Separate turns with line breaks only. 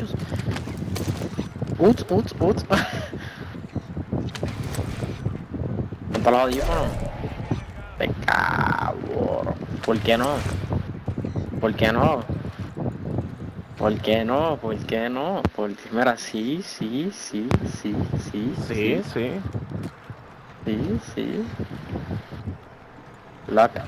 muchachos. Uts, uts, uts. ¿Está los audífonos? Te cabrón. ¿Por qué no? ¿Por qué no? ¿Por qué no? ¿Por qué no? Porque mira, sí, sí, sí, sí, sí.
Sí, sí.
Sí, sí. Loca.